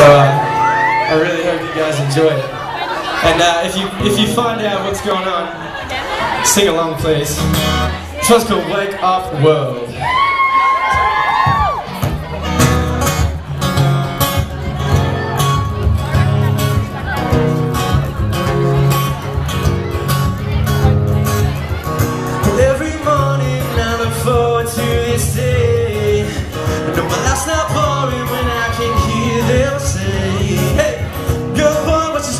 So uh, I really hope you guys enjoy it. And uh, if you if you find out what's going on, sing along, please. This one's called "Wake Up World."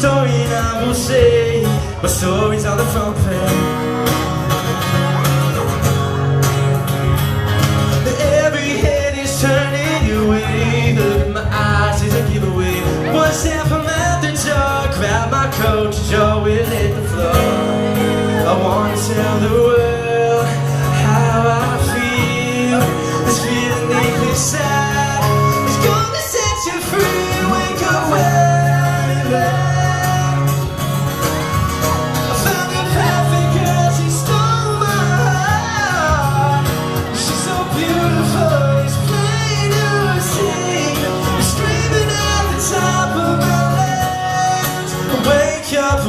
Story? And I will say, my story's on the front page. Every head is turning your way. The look my eyes is a giveaway. One step from out the door, grab my coat, jaw will hit the floor. I wanna tell the world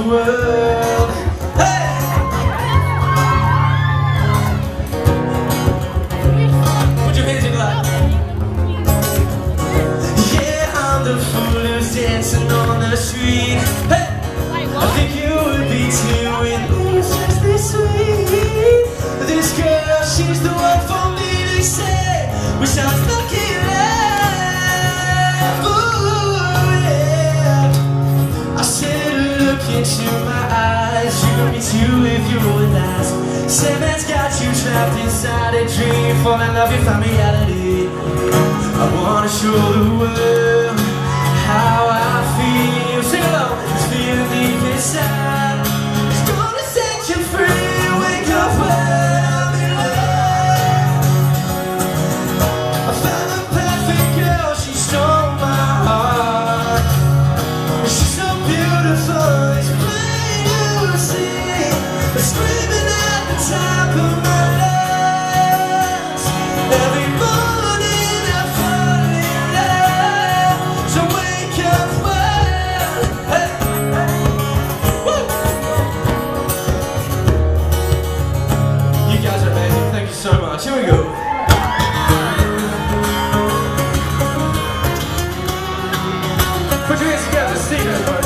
World. Hey! Put your hands in air. Yeah, I'm the fool who's dancing on the street. Hey, I think you would be too. It moves just this sweet. This girl, she's the one for me to say. I was lucky into my eyes. You got me too if you would last. Man's got you trapped inside a dream. Fall in love, you find reality. I wanna show the world Put your hands together, sing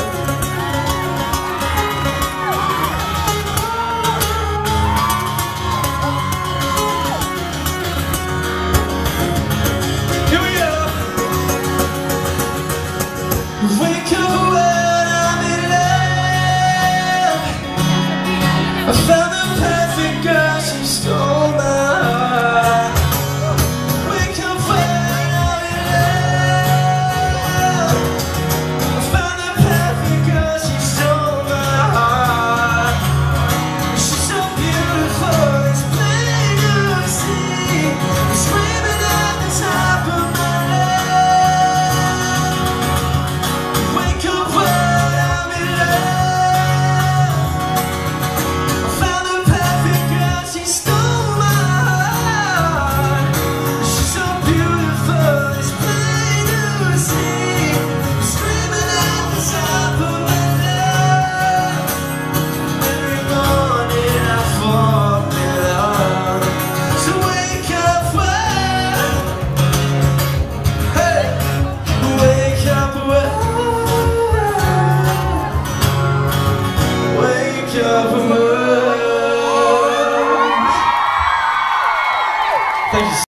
Wake up when I'm in love. I found the perfect girl, she stole